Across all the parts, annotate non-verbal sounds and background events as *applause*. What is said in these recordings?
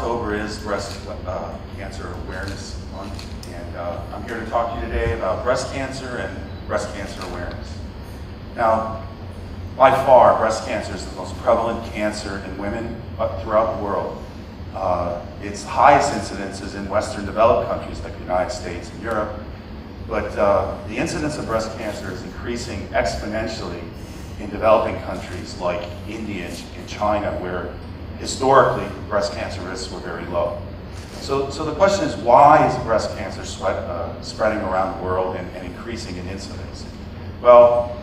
October is Breast uh, Cancer Awareness Month, and uh, I'm here to talk to you today about breast cancer and breast cancer awareness. Now, by far, breast cancer is the most prevalent cancer in women throughout the world. Uh, its highest incidence is in Western developed countries like the United States and Europe, but uh, the incidence of breast cancer is increasing exponentially in developing countries like India and China, where historically breast cancer risks were very low. So, so the question is, why is breast cancer sweat, uh, spreading around the world and, and, increasing in incidence? Well,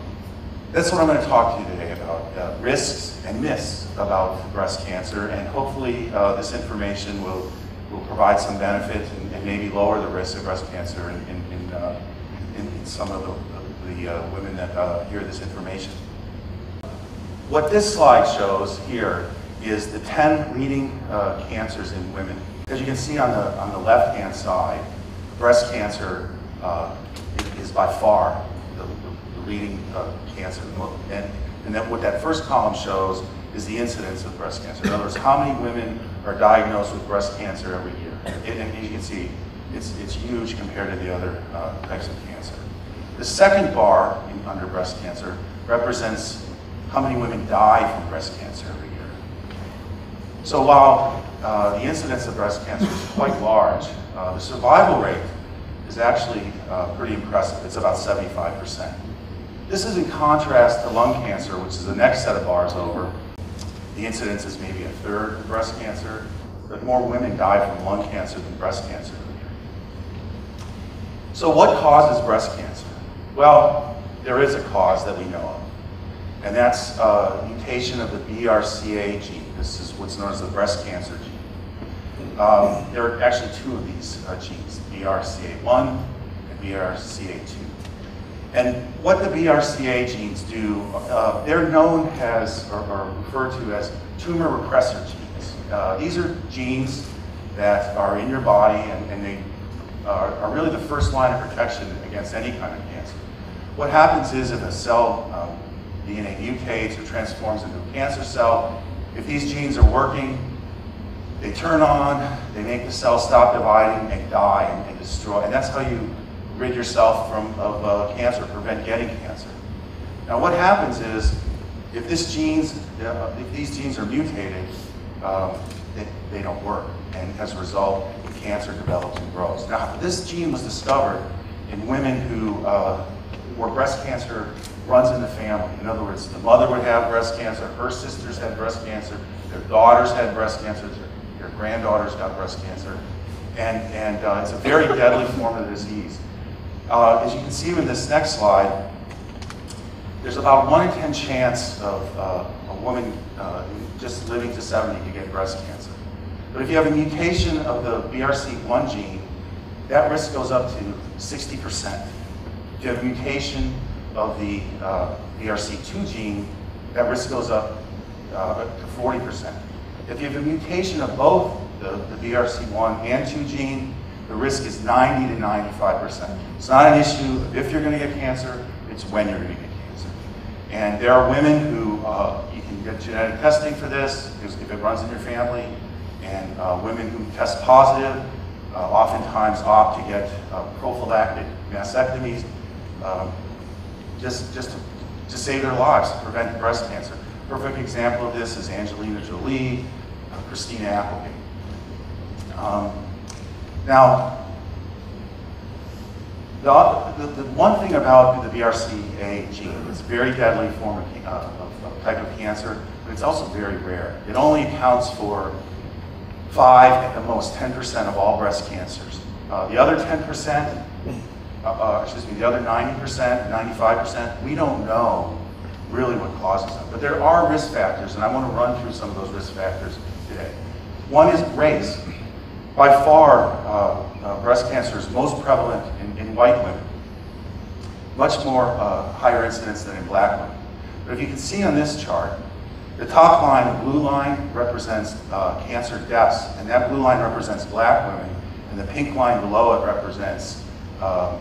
that's what I'm going to talk to you today about, uh, risks and myths about breast cancer, and hopefully uh, this information will, will provide some benefit and, and, maybe lower the risk of breast cancer in, in, in, uh, in some of the, the uh, women that uh, hear this information. What this slide shows here is the 10 leading uh, cancers in women. As you can see on the, on the left-hand side, breast cancer uh, is by far the, the leading uh, cancer. And, and then what that first column shows is the incidence of breast cancer. In other words, how many women are diagnosed with breast cancer every year? And, and you can see, it's, it's huge compared to the other uh, types of cancer. The second bar in, under breast cancer represents how many women die from breast cancer every year. So while uh, the incidence of breast cancer is quite large, uh, the survival rate is actually uh, pretty impressive. It's about 75%. This is in contrast to lung cancer, which is the next set of bars over. The incidence is maybe a third of breast cancer, but more women die from lung cancer than breast cancer. So what causes breast cancer? Well, there is a cause that we know of and that's a mutation of the BRCA gene. This is what's known as the breast cancer gene. Um, there are actually two of these uh, genes, BRCA1 and BRCA2. And what the BRCA genes do, uh, they're known as, or, or, referred to as tumor repressor genes. Uh, these are genes that are in your body and, and they are, are, really the first line of protection against any kind of cancer. What happens is if a cell um, DNA mutates or transforms into a cancer cell. If these genes are working, they turn on, they make the cell stop dividing and die and, and destroy. And that's how you rid yourself from, of uh, cancer, prevent getting cancer. Now what happens is, if, this genes, uh, if these genes are mutated, um, they, they don't work. And as a result, the cancer develops and grows. Now, this gene was discovered in women who uh, were breast cancer runs in the family. In other words, the mother would have breast cancer, her sisters had breast cancer, their daughters had breast cancer, their granddaughters got breast cancer. And, and uh, it's a very *laughs* deadly form of the disease. Uh, as you can see in this next slide, there's about 1 in 10 chance of uh, a woman uh, just living to 70 to get breast cancer. But if you have a mutation of the BRCA1 gene, that risk goes up to 60%. If you have a mutation of the uh, BRCA2 gene, that risk goes up uh, to 40%. If you have a mutation of both the, the BRCA1 and 2 gene, the risk is 90 to 95%. It's not an issue of if you're going to get cancer, it's when you're going to get cancer. And there are women who, uh, you can get genetic testing for this, if it runs in your family, and uh, women who test positive uh, oftentimes opt to get uh, prophylactic mastectomies um, just, just to, to save their lives, to prevent breast cancer. Perfect example of this is Angelina Jolie, uh, Christina Applegate. Um, now, the, the, the, one thing about the BRCA gene, it's a very deadly form of, uh, of, of type of cancer, but it's also very rare. It only accounts for 5, at the most 10% of all breast cancers. Uh, the other 10%, uh, uh, excuse me, the other 90%, 95%, we don't know really what causes them. But there are risk factors, and I want to run through some of those risk factors today. One is race. By far, uh, uh, breast cancer is most prevalent in, in white women, much more uh, higher incidence than in black women. But if you can see on this chart, the top line, the blue line, represents uh, cancer deaths, and that blue line represents black women, and the pink line below it represents um,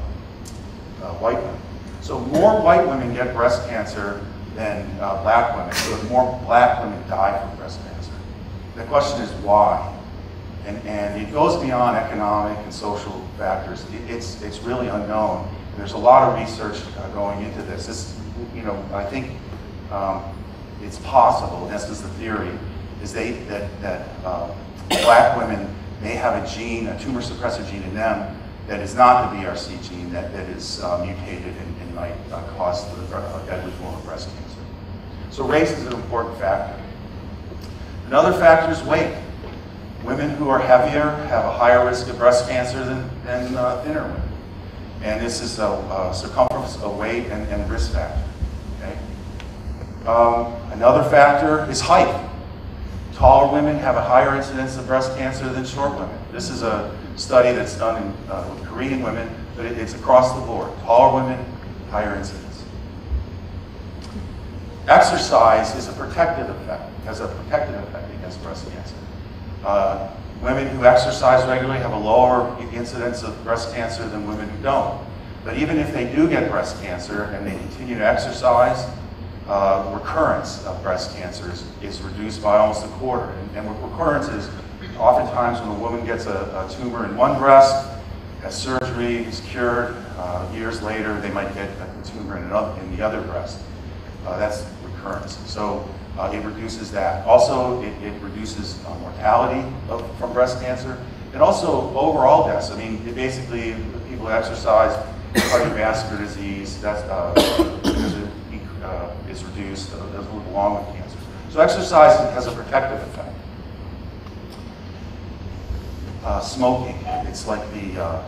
uh, white women. So more white women get breast cancer than uh, black women, so more black women die from breast cancer. The question is why? And, and it goes beyond economic and social factors. It, it's, it's really unknown. And there's a lot of research uh, going into this. This, you know, I think um, it's possible, this is the theory, is they, that, that uh, black women may have a gene, a tumor suppressor gene in them that is not the BRC gene that, that is uh, mutated and, and might uh, cause the uh, deadly form of breast cancer. So race is an important factor. Another factor is weight. Women who are heavier have a higher risk of breast cancer than, than uh, thinner women. And this is a, a circumference, a weight, and, and risk factor. Okay? Um, another factor is height. Taller women have a higher incidence of breast cancer than short women. This is a study that's done in, uh, with Korean women, but it, it's across the board. Taller women, higher incidence. Exercise is a protective effect, has a protective effect against breast cancer. Uh, women who exercise regularly have a lower incidence of breast cancer than women who don't. But even if they do get breast cancer and they continue to exercise, uh, recurrence of breast cancer is, is, reduced by almost a quarter. And, and recurrence is oftentimes when a woman gets a, a tumor in one breast, has surgery, is cured, uh, years later they might get a tumor in, another, in the other breast. Uh, that's recurrence. So uh, it reduces that. Also, it, it reduces uh, mortality of, from breast cancer. And also overall deaths. I mean, it basically, people who exercise, cardiovascular disease, that's, uh, uh, is reduced, uh, along with cancer. So exercise has a protective effect. Uh, smoking, it's like the, uh,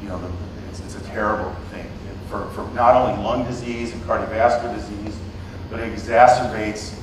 you know, the, it's, it's a terrible thing for, for not only lung disease and cardiovascular disease, but it exacerbates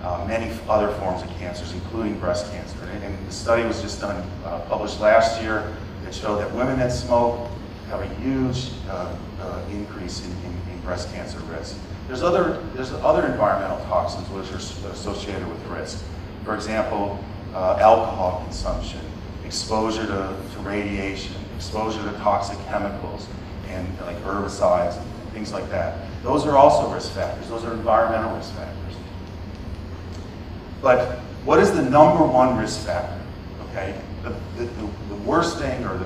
uh, many other forms of cancers, including breast cancer. And, and the study was just done, uh, published last year, that showed that women that smoke have a huge uh, uh increase in, in, in, breast cancer risk. There's other, there's other environmental toxins which are associated with risk. For example, uh, alcohol consumption, exposure to, to radiation, exposure to toxic chemicals, and like herbicides and things like that. Those are also risk factors. Those are environmental risk factors. But what is the number one risk factor? Okay, the, the, the, worst thing or the,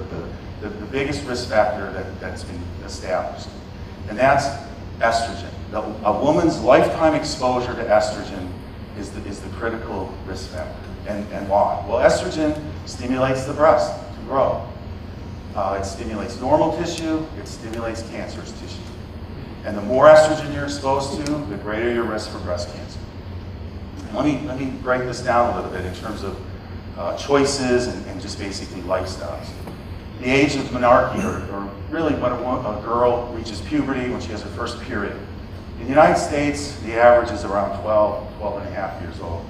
the, the, biggest risk factor that, that's been established, and that's estrogen. A woman's lifetime exposure to estrogen is the, is the critical risk factor. And, and why? Well, estrogen stimulates the breast to grow. Uh, it stimulates normal tissue, it stimulates cancerous tissue. And the more estrogen you're exposed to, the greater your risk for breast cancer. let me, let me break this down a little bit in terms of uh, choices and, and, just basically lifestyles. The age of menarche, or, or really when a, a girl reaches puberty, when she has her first period. In the United States, the average is around 12, 12 and a half years old.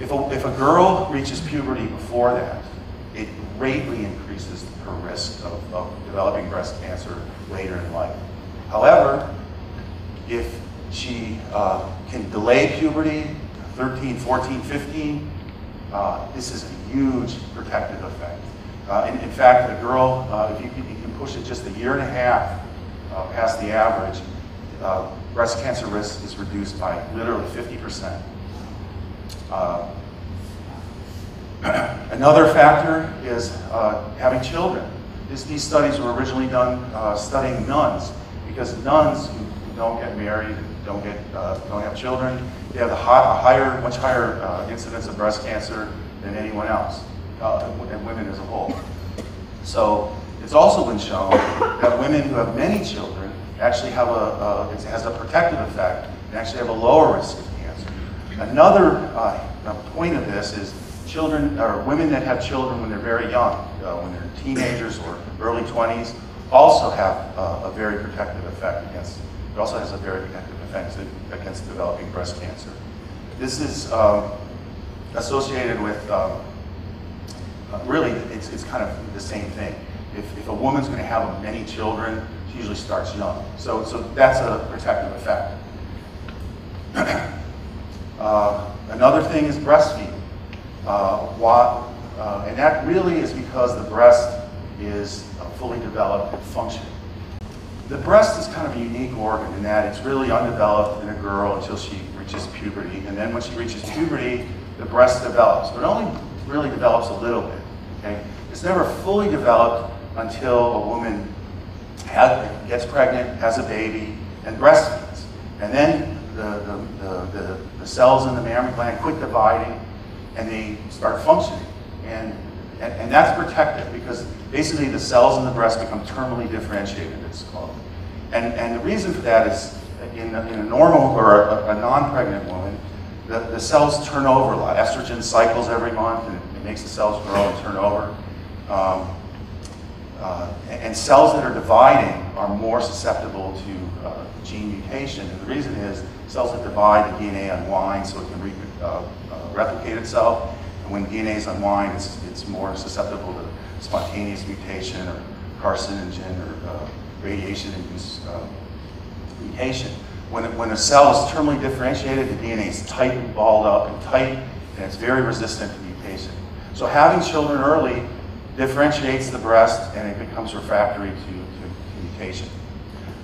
If a, if a girl reaches puberty before that, it greatly increases her risk of, of developing breast cancer later in life. However, if she uh, can delay puberty, 13, 14, 15, uh, this is a huge protective effect. Uh, in, in, fact, a girl, uh, if you, you, can push it just a year and a half uh, past the average, uh, breast cancer risk is reduced by literally 50%. *clears throat* Another factor is uh, having children. This, these studies were originally done uh, studying nuns because nuns who, don't get married, don't get uh, don't have children, they have a, high, higher, much higher uh, incidence of breast cancer than anyone else, uh, and women as a whole. So it's also been shown that women who have many children actually have a, it has a protective effect and actually have a lower risk. Another uh, point of this is children or women that have children when they're very young, uh, when they're teenagers or early 20s, also have uh, a very protective effect against, it also has a very protective effect against developing breast cancer. This is um, associated with, um, uh, really, it's, it's kind of the same thing. If, if a woman's going to have many children, she usually starts young. So, so that's a protective effect. *clears throat* uh, another thing is breastfeeding. Uh, what, uh, and that really is because the breast is fully developed and functioning. The breast is kind of a unique organ in that it's really undeveloped in a girl until she reaches puberty. And then when she reaches puberty, the breast develops, but it only really develops a little bit, okay? It's never fully developed until a woman has, gets pregnant, has a baby, and breastfeeds. And then the, the, the, the, cells in the mammary gland quit dividing, and they start functioning. And, and, and that's protective because basically the cells in the breast become terminally differentiated, it's called. And, and the reason for that is in in a normal or a, a non-pregnant woman, the, the cells turn over a lot. Estrogen cycles every month and it makes the cells grow and turn over. Um, uh, and cells that are dividing are more susceptible to uh, gene mutation. And the reason is cells that divide, the DNA unwinds so it can re uh, uh, replicate itself. And when DNA is unwind, it's, it's more susceptible to spontaneous mutation or carcinogen or uh, radiation-induced uh, mutation. When, it, when a cell is terminally differentiated, the DNA is tight and balled up and tight, and it's very resistant to mutation. So having children early differentiates the breast and it becomes refractory to, to, to mutation.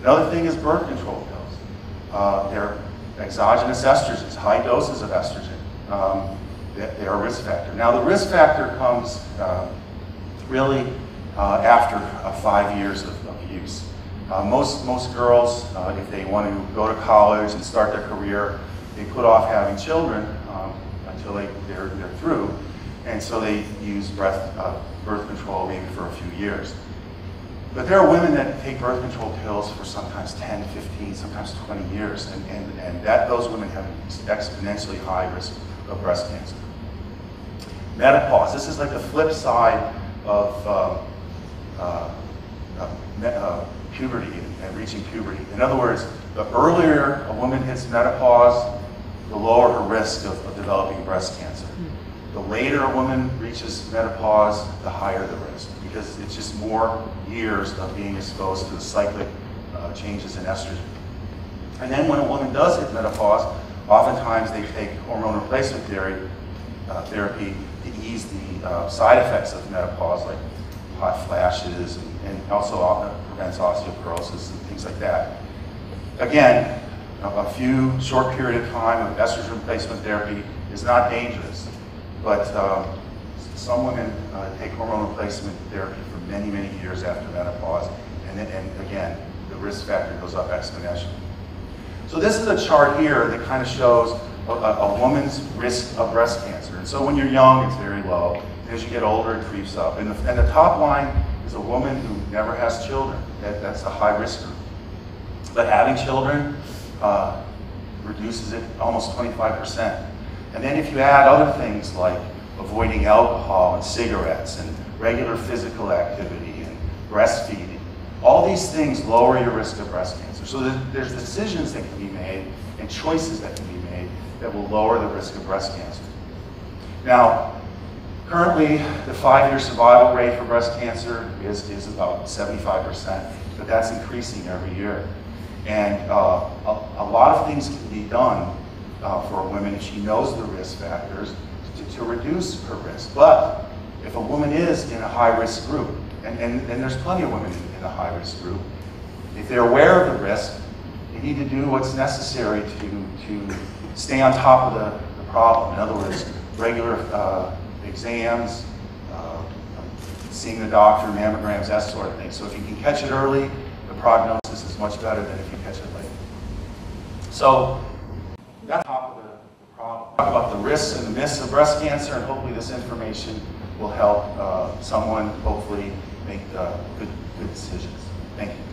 Another thing is birth control pills. Uh, they're exogenous estrogens, high doses of estrogen. Um, they, they, are a risk factor. Now the risk factor comes uh, really uh, after five years of, of use. Uh, most, most girls, uh, if they want to go to college and start their career, they put off having children um, until they, they're, they're through. And so they use breath, uh, birth control maybe for a few years. But there are women that take birth control pills for sometimes 10, 15, sometimes 20 years, and, and, and that, those women have exponentially high risk of breast cancer. Menopause, this is like the flip side of uh, uh, uh, puberty and reaching puberty. In other words, the earlier a woman hits menopause, the lower her risk of, of developing breast cancer. The later a woman reaches menopause, the higher the risk because it's just more years of being exposed to the cyclic uh, changes in estrogen. And then when a woman does hit menopause, oftentimes they take hormone replacement therapy, uh, therapy to ease the uh, side effects of menopause, like hot flashes, and, and also prevents osteoporosis and things like that. Again, a few short period of time of estrogen replacement therapy is not dangerous. But um, some women uh, take hormone replacement therapy for many, many years after menopause, and, and again, the risk factor goes up exponentially. So this is a chart here that kind of shows a, a, woman's risk of breast cancer. And so when you're young, it's very low. And as you get older, it creeps up. And the, and the top line is a woman who never has children. That, that's a high risk group. But having children uh, reduces it almost 25%. And then if you add other things like avoiding alcohol and cigarettes and regular physical activity and breastfeeding, all these things lower your risk of breast cancer. So there's decisions that can be made and choices that can be made that will lower the risk of breast cancer. Now, currently the five-year survival rate for breast cancer is, is about 75%, but that's increasing every year. And uh, a, a lot of things can be done uh, for a woman if she knows the risk factors to, to, reduce her risk. But if a woman is in a high risk group, and, and, and there's plenty of women in, a high risk group, if they're aware of the risk, they need to do what's necessary to, to stay on top of the, the problem. In other words, regular uh, exams, uh, seeing the doctor, mammograms, that sort of thing. So if you can catch it early, the prognosis is much better than if you catch it late. So that's top of the, the problem. Talk about the risks and the myths of breast cancer, and hopefully this information will help uh, someone hopefully make uh, good, good decisions. Thank you.